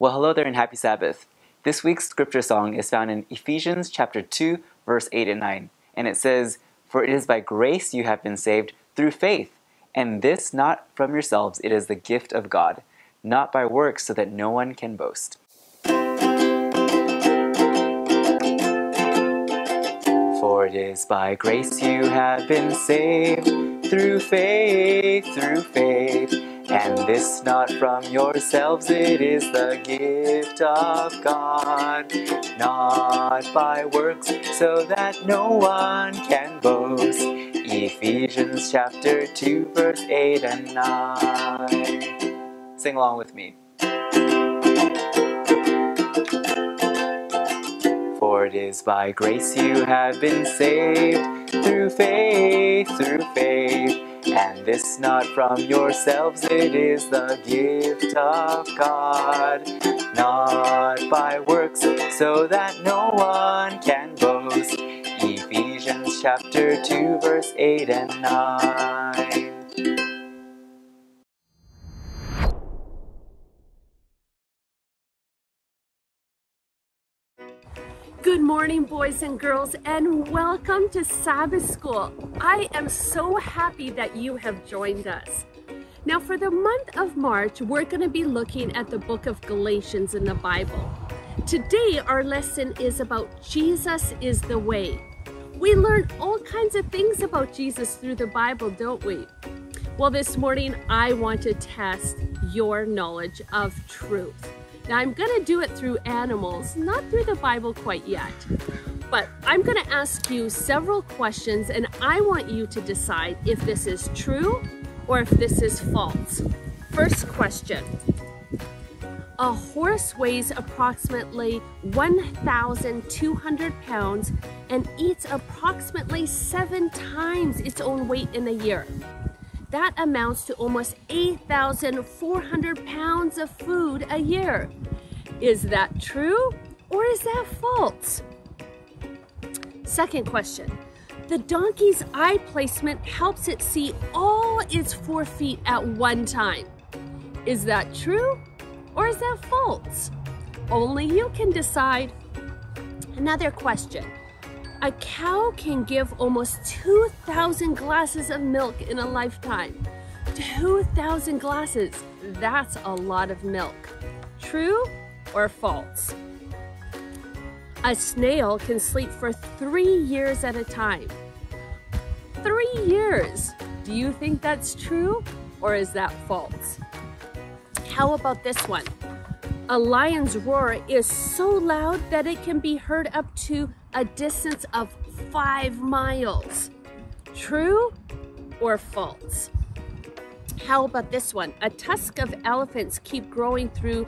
Well, hello there and happy Sabbath. This week's scripture song is found in Ephesians chapter 2, verse 8 and 9, and it says, For it is by grace you have been saved through faith, and this not from yourselves, it is the gift of God, not by works, so that no one can boast. For it is by grace you have been saved through faith, through faith. And this not from yourselves, it is the gift of God, not by works, so that no one can boast. Ephesians chapter 2, verse 8 and 9. Sing along with me. For it is by grace you have been saved through faith, through faith. And this not from yourselves, it is the gift of God, not by works, so that no one can boast. Ephesians chapter 2, verse 8 and 9. Morning, boys and girls, and welcome to Sabbath School. I am so happy that you have joined us. Now, for the month of March, we're going to be looking at the book of Galatians in the Bible. Today, our lesson is about Jesus is the way. We learn all kinds of things about Jesus through the Bible, don't we? Well, this morning, I want to test your knowledge of truth. Now I'm gonna do it through animals, not through the Bible quite yet. But I'm gonna ask you several questions and I want you to decide if this is true or if this is false. First question. A horse weighs approximately 1,200 pounds and eats approximately seven times its own weight in a year. That amounts to almost 8,400 pounds of food a year. Is that true or is that false? Second question. The donkey's eye placement helps it see all its four feet at one time. Is that true or is that false? Only you can decide. Another question. A cow can give almost 2,000 glasses of milk in a lifetime. 2,000 glasses, that's a lot of milk. True or false? A snail can sleep for three years at a time. Three years! Do you think that's true or is that false? How about this one? A lion's roar is so loud that it can be heard up to a distance of five miles. True or false? How about this one? A tusk of elephants keep growing through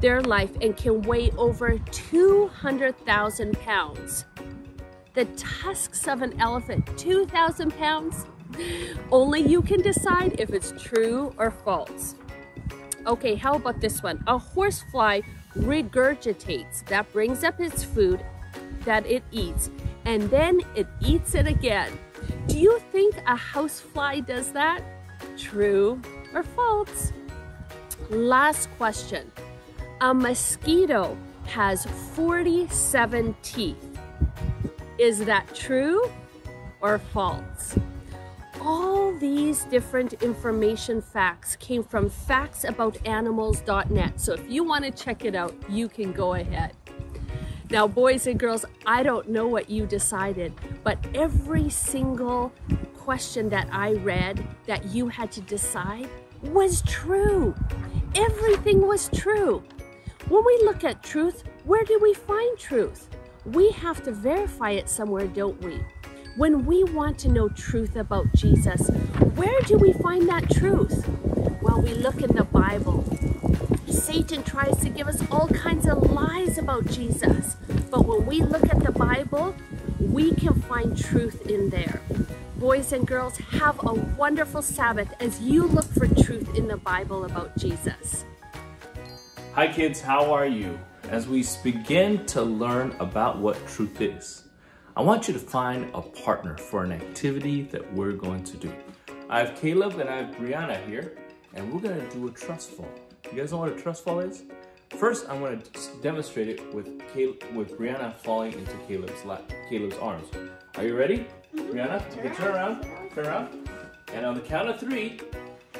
their life and can weigh over 200,000 pounds. The tusks of an elephant, 2,000 pounds? Only you can decide if it's true or false. Okay, how about this one? A horsefly regurgitates. That brings up its food that it eats, and then it eats it again. Do you think a housefly does that? True or false? Last question. A mosquito has 47 teeth. Is that true or false? all these different information facts came from factsaboutAnimals.net. So if you want to check it out, you can go ahead. Now, boys and girls, I don't know what you decided, but every single question that I read that you had to decide was true. Everything was true. When we look at truth, where do we find truth? We have to verify it somewhere, don't we? When we want to know truth about Jesus, where do we find that truth? Well, we look in the Bible. Satan tries to give us all kinds of lies about Jesus. But when we look at the Bible, we can find truth in there. Boys and girls, have a wonderful Sabbath as you look for truth in the Bible about Jesus. Hi kids, how are you? As we begin to learn about what truth is, I want you to find a partner for an activity that we're going to do. I have Caleb and I have Brianna here, and we're gonna do a trust fall. You guys know what a trust fall is? First, I'm gonna demonstrate it with Caleb, with Brianna falling into Caleb's lap, Caleb's arms. Are you ready, Brianna? You can turn around, turn around, and on the count of three,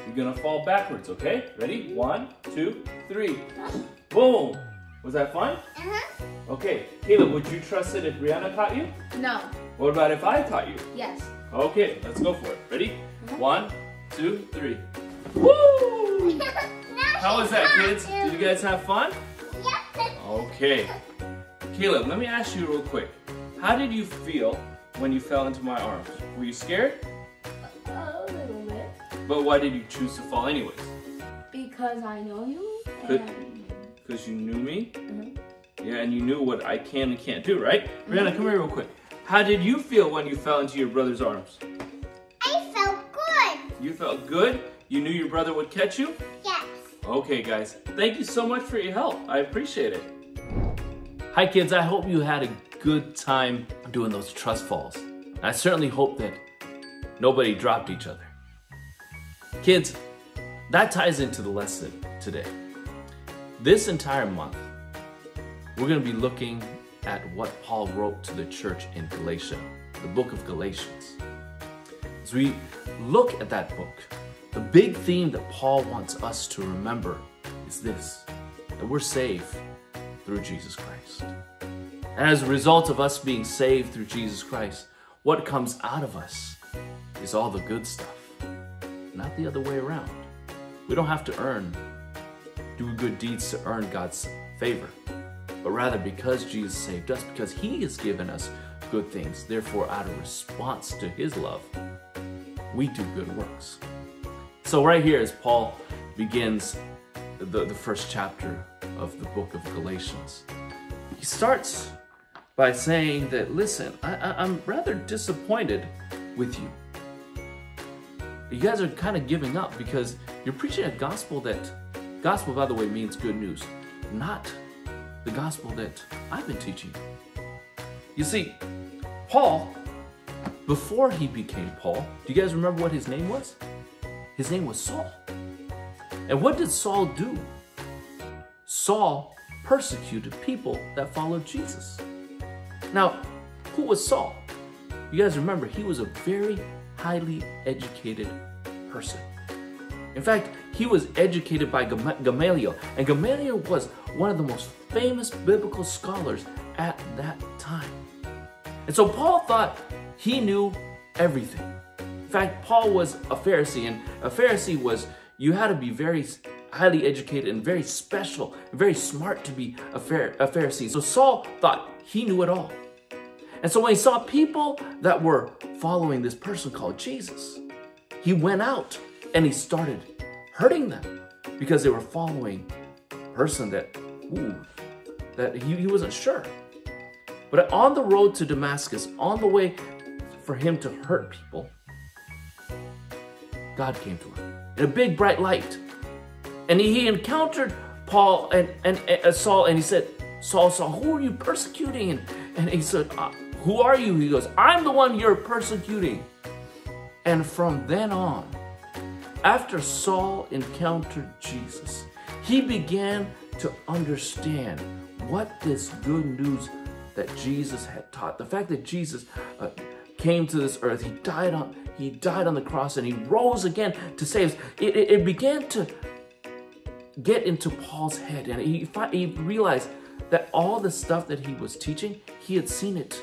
you're gonna fall backwards. Okay? Ready? One, two, three. Boom! Was that fun? Uh-huh. Okay, Caleb, would you trust it if Brianna caught you? No. What about if I caught you? Yes. Okay, let's go for it. Ready? One, two, three. Woo! How was that, kids? Did you guys have fun? Okay. Caleb, let me ask you real quick. How did you feel when you fell into my arms? Were you scared? A little bit. But why did you choose to fall anyways? Because I know you. Because you knew me? Mhm. Yeah, and you knew what I can and can't do, right? Brianna, come here real quick. How did you feel when you fell into your brother's arms? I felt good. You felt good? You knew your brother would catch you? Okay, guys. Thank you so much for your help. I appreciate it. Hi, kids. I hope you had a good time doing those trust falls. I certainly hope that nobody dropped each other. Kids, that ties into the lesson today. This entire month, we're going to be looking at what Paul wrote to the church in Galatia, the book of Galatians. As we look at that book, the big theme that Paul wants us to remember is this that we're saved through Jesus Christ. And as a result of us being saved through Jesus Christ, what comes out of us is all the good stuff, not the other way around. We don't have to earn, do good deeds to earn God's favor, but rather because Jesus saved us, because He has given us good things, therefore, out of response to His love, we do good works. So, right here, as Paul begins the, the first chapter of the book of Galatians, he starts by saying that, listen, I, I, I'm rather disappointed with you. You guys are kind of giving up because you're preaching a gospel that, gospel, by the way, means good news, not the gospel that I've been teaching. You see, Paul, before he became Paul, do you guys remember what his name was? His name was Saul. And what did Saul do? Saul persecuted people that followed Jesus. Now, who was Saul? You guys remember, he was a very highly educated person. In fact, he was educated by Gamaliel, and Gamaliel was one of the most famous biblical scholars at that time. And so Paul thought he knew everything. Fact, Paul was a Pharisee, and a Pharisee was, you had to be very highly educated and very special, and very smart to be a Pharisee. So Saul thought he knew it all. And so when he saw people that were following this person called Jesus, he went out and he started hurting them because they were following a person that, ooh, that he, he wasn't sure. But on the road to Damascus, on the way for him to hurt people, God came to him in a big bright light. And he, encountered Paul and, and, and Saul, and he said, Saul, Saul, who are you persecuting? And, and he said, uh, Who are you? He goes, I'm the one you're persecuting. And from then on, after Saul encountered Jesus, he began to understand what this good news that Jesus had taught. The fact that Jesus uh, came to this earth, he died on he died on the cross and he rose again to save us. It, it, it began to get into Paul's head, and he he realized that all the stuff that he was teaching, he had seen it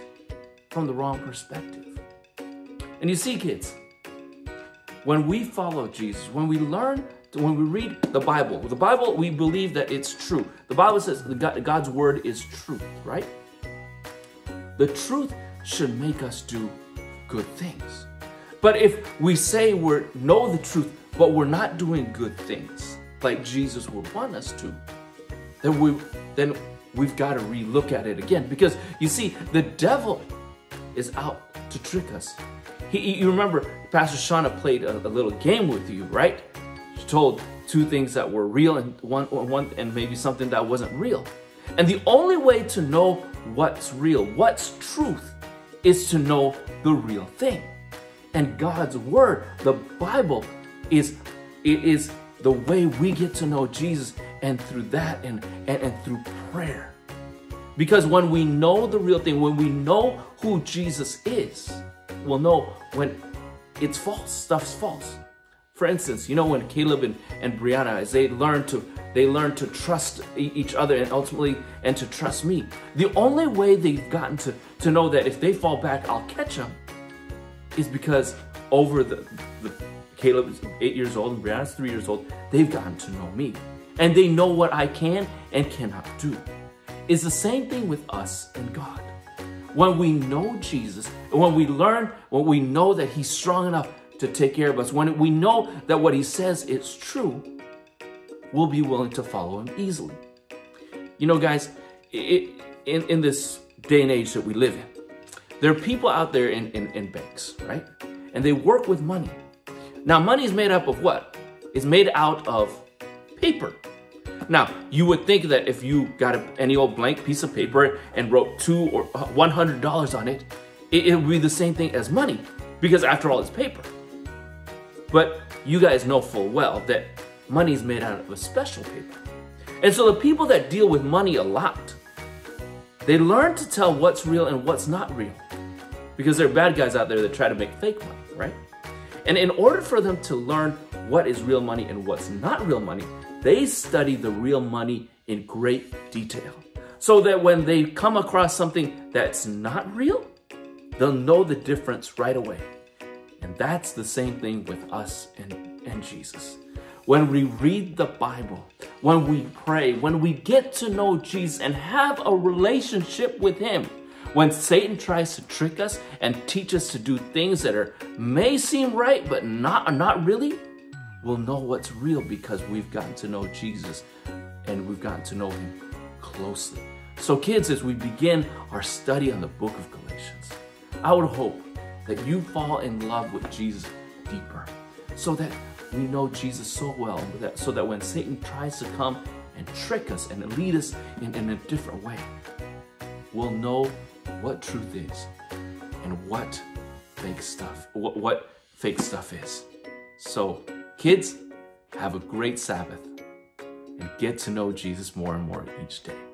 from the wrong perspective. And you see, kids, when we follow Jesus, when we learn, when we read the Bible, the Bible, we believe that it's true. The Bible says God's word is truth, right? The truth should make us do good things. But if we say we know the truth, but we're not doing good things like Jesus would want us to, then we then we've got to relook at it again. Because you see, the devil is out to trick us. He, you remember Pastor Shauna played a, a little game with you, right? She told two things that were real and one, one and maybe something that wasn't real. And the only way to know what's real, what's truth, is to know the real thing. And God's word, the Bible, is it is the way we get to know Jesus and through that and, and, and through prayer. Because when we know the real thing, when we know who Jesus is, we'll know when it's false, stuff's false. For instance, you know when Caleb and, and Brianna, as they learn to they learn to trust each other and ultimately and to trust me. The only way they've gotten to, to know that if they fall back, I'll catch them is because over the, the Caleb is eight years old and Brianna's three years old, they've gotten to know me. And they know what I can and cannot do. It's the same thing with us and God. When we know Jesus, when we learn, when we know that He's strong enough to take care of us, when we know that what He says is true, we'll be willing to follow Him easily. You know, guys, it, in, in this day and age that we live in, there are people out there in, in, in banks, right? And they work with money. Now, money is made up of what? It's made out of paper. Now, you would think that if you got a, any old blank piece of paper and wrote two or uh, one hundred dollars on it, it, it would be the same thing as money, because after all, it's paper. But you guys know full well that money is made out of a special paper. And so the people that deal with money a lot, they learn to tell what's real and what's not real. Because there are bad guys out there that try to make fake money, right? And in order for them to learn what is real money and what's not real money, they study the real money in great detail. So that when they come across something that's not real, they'll know the difference right away. And that's the same thing with us and, and Jesus. When we read the Bible, when we pray, when we get to know Jesus and have a relationship with Him, when Satan tries to trick us and teach us to do things that are may seem right but not not really, we'll know what's real because we've gotten to know Jesus and we've gotten to know him closely. So kids, as we begin our study on the book of Galatians, I would hope that you fall in love with Jesus deeper so that we know Jesus so well that, so that when Satan tries to come and trick us and lead us in, in a different way, we'll know what truth is and what fake stuff, what, what fake stuff is. So, kids, have a great Sabbath and get to know Jesus more and more each day.